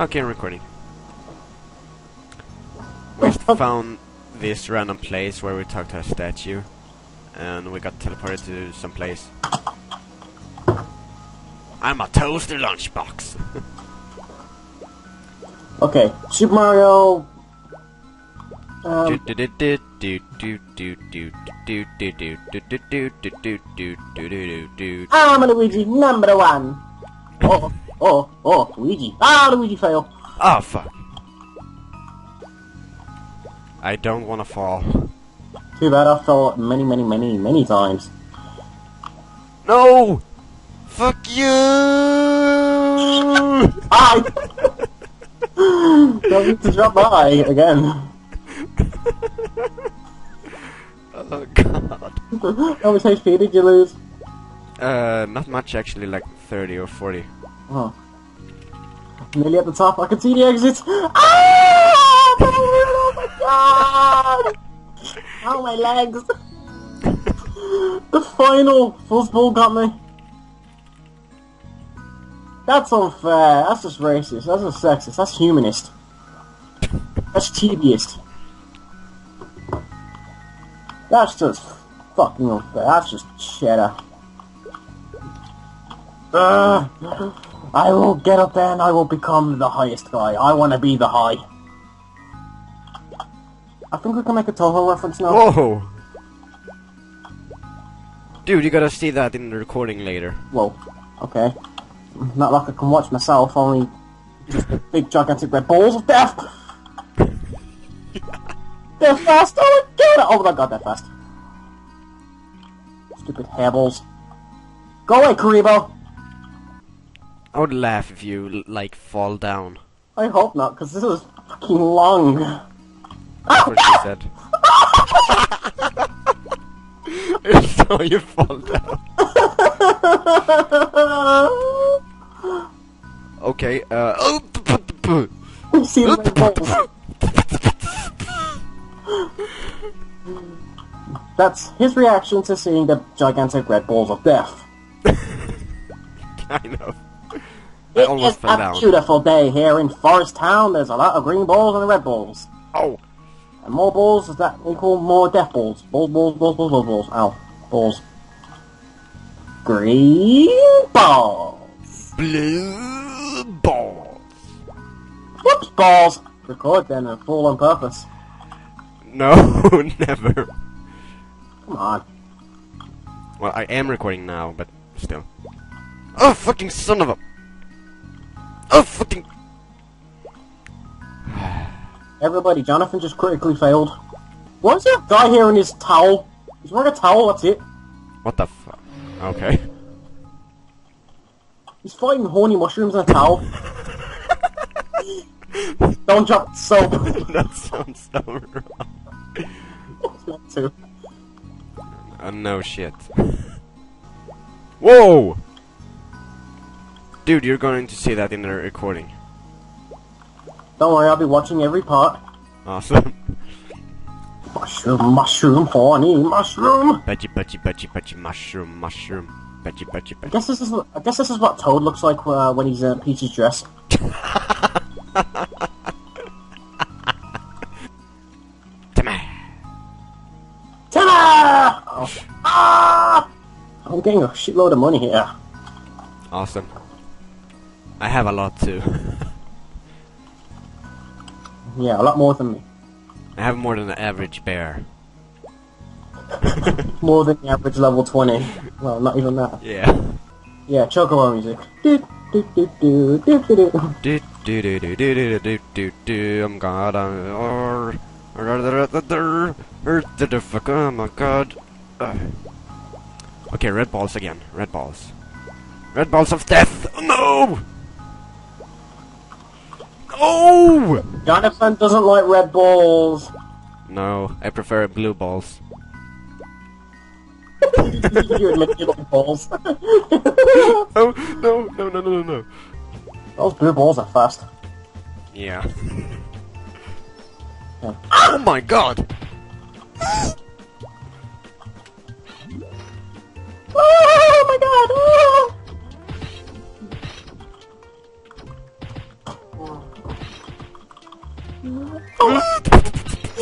Okay, I'm recording. We found this random place where we talked to a statue, and we got teleported to some place. I'm a toaster lunchbox. okay, Super Mario. Um, I'm Luigi number one. Oh oh, oh, Luigi. Ah, Luigi fail. Oh fuck! I don't want to fall. Too bad I fell many, many, many, many times. No! Fuck you! I don't need to drop by again. Oh god. How much HP did you lose? Uh, not much actually, like 30 or 40. Oh. Nearly at the top, I can see the exit. Ah! Oh my god! Oh, my legs! the final fuzzball got me. That's unfair. That's just racist. That's just sexist. That's humanist. That's chibiest. That's just fucking unfair. That's just cheddar. Ugh. I will get up there and I will become the highest guy. I want to be the high. I think we can make a Toho reference now. Whoa! Dude, you gotta see that in the recording later. Whoa. Okay. Not like I can watch myself, only just the big gigantic red balls of death! they're fast! Oh my god! Oh my god, they're fast. Stupid hairballs. Go away, Karibo! I would laugh if you, like, fall down. I hope not, because this is fucking long. That's what she said. so you fall down. Okay, uh... Oh, p- p- p- You see balls? That's his reaction to seeing the gigantic red balls of death. kind of. It is a down. beautiful day here in Forest Town. There's a lot of green balls and red balls. Oh! And more balls, does that equal more death balls? Balls, balls, balls, balls, balls, balls. Ow. Balls. Green balls. Blue balls. Whoops, balls. Record then and fall on purpose. No, never. Come on. Well, I am recording now, but still. Oh, fucking son of a... Oh, fucking... Everybody, Jonathan just critically failed. What is that guy here in his towel? He's wearing a towel, that's it. What the fuck? Okay. He's fighting horny mushrooms in a towel. Don't drop soap. that sounds so wrong. Not to. Oh, no shit. Whoa! Dude, you're going to see that in the recording. Don't worry, I'll be watching every part. Awesome. Mushroom, mushroom, horny mushroom. Veggie, veggie, veggie, veggie, mushroom, mushroom. Veggie, veggie, I guess this is I guess this is what Toad looks like uh, when he's in Peach's dress. Tamah! Ta-da! Oh. Ah! I'm getting a shitload of money here. Awesome. I have a lot too. yeah, a lot more than me. I have more than the average bear. more than the average level 20. Well, not even that. Yeah. Yeah, chocobo music. Do do do do do do do. Do do. I'm gonna oh my god. Okay, red balls again. Red balls. Red balls of death. oh, No. Oh Jonathan doesn't like red balls. no! I prefer blue balls. you admit you like balls. Oh no no no no no no! Those blue balls are fast. Yeah. Yeah. Oh my God! Oh my god!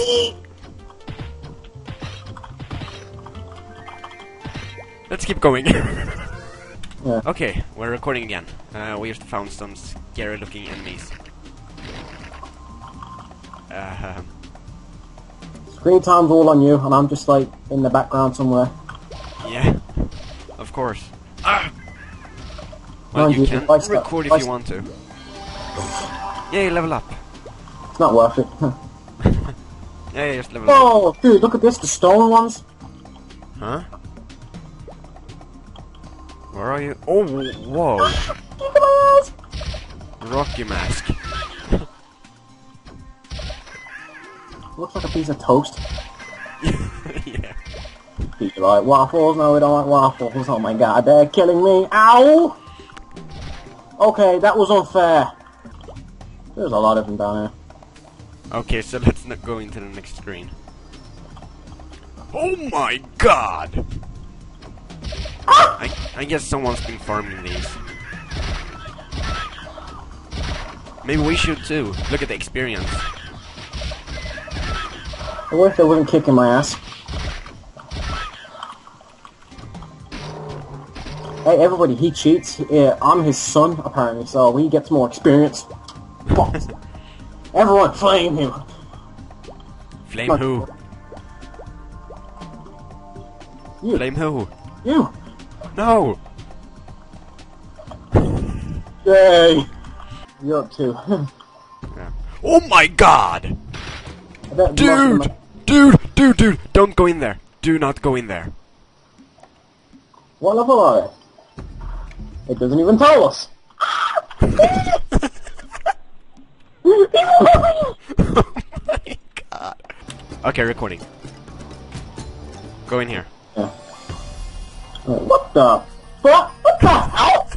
Let's keep going. Yeah. Okay, we're recording again. Uh, we just found some scary looking enemies. Uh, Screen time's all on you, and I'm just like in the background somewhere. yeah, of course. Ah! Well, Mind you you, can if I start- record if if you want to. Yay, level up. It's not worth it. Yeah, yeah, just level oh, up. oh, dude, look at this, the stone ones. Huh? Where are you? Oh, whoa. Rocky Mask. Looks like a piece of toast. yeah. You like waffles? No, we don't like waffles. Oh my god, they're killing me. Ow! Okay, that was unfair. There's a lot of them down here. Okay, so let's not go into the next screen. Oh my god! I, I guess someone's been farming these. Maybe we should too. Look at the experience. I wish they wasn't kicking my ass. Hey, everybody, he cheats. Yeah, I'm his son, apparently, so he gets more experience. Everyone, flame him. Flame Look. who? You, Flame who? you. No! Yay. You're up too. Oh my god! I bet most of Dude! Dude! Dude! Dude! Don't go in there! Do not go in there. What level are they? It doesn't even tell us. oh my god. Okay, recording. Go in here. Yeah. Wait, What the fuck? What the hell?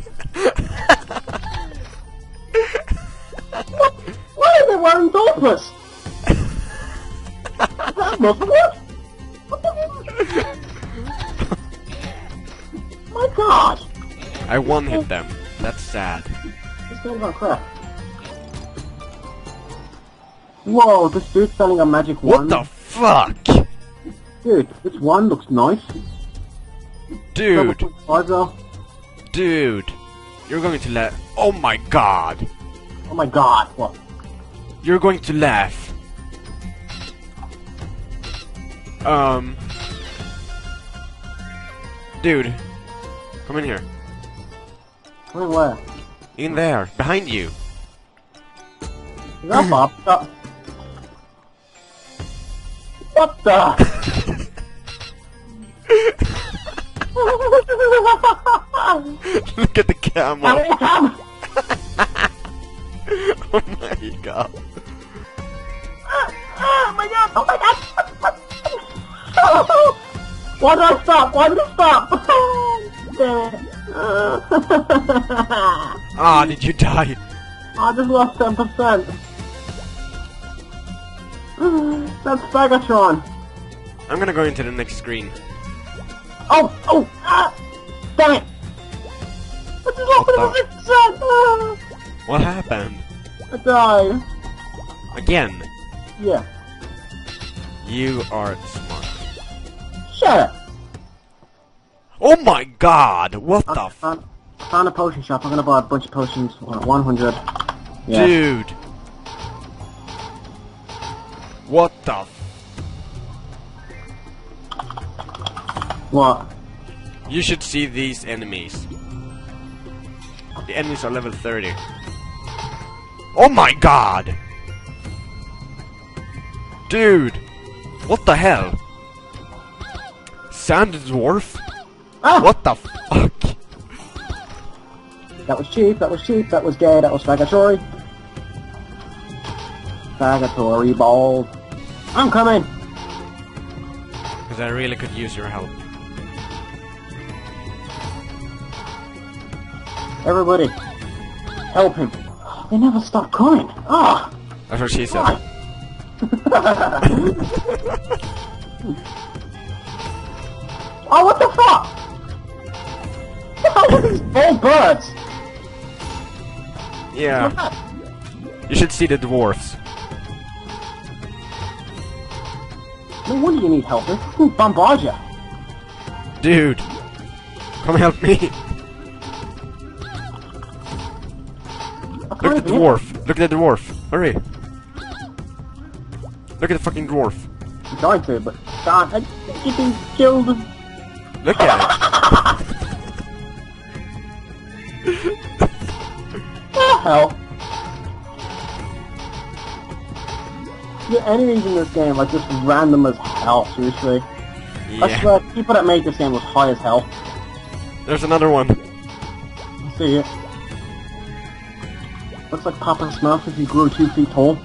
what? Why are they wearing dopers? that must work. My god! I one hit them. That's sad. This game's on crap. Whoa, this dude's selling a magic wand. What the fuck? Dude, this wand looks nice. Dude! Level 25. Dude! You're going to laugh. Oh my god! Oh my god, what? You're going to laugh. Um. Dude. Come in here. Wait, where? In there. Behind you. Is that Bob? What the? Look at the. Come! oh my god. Oh my god! Oh my god! Why did I stop? Why did I stop? Ah, did you die? I just lost 10%. That's Fagatron. I'm gonna go into the next screen. Oh! Oh! Ah! Damn it! I just lost What 10%! Ah, What happened? I died. Again. Yeah. You are smart. Shut up! Oh my god! What the I f- found, found a potion shop. I'm gonna buy a bunch of potions. Uh, 100. Yeah. Dude! What the f- What? You should see these enemies. The enemies are level 30. Oh my god! Dude! What the hell? Sand dwarf? Ah! What the fuck? That was cheap, that was cheap, that was gay, that was fagatory. Fagatory ball. I'm coming! Because I really could use your help. Everybody, help him. They never stop coming. Ah! That's what she said. Oh, what the fuck? What the hell are these old birds? Yeah. You should see the dwarfs. No wonder you need help. Fucking bombard you. Dude! Come help me! Look at the dwarf! Look at the dwarf! Hurry! Look at the fucking dwarf! I'm trying to, but God, I keep being killed. Look at the hell? The enemies in this game are just random as hell, seriously. it! I swear, people that made this game was high as hell. There's another one. See it? Looks like Papa Smurf if he grew two feet tall.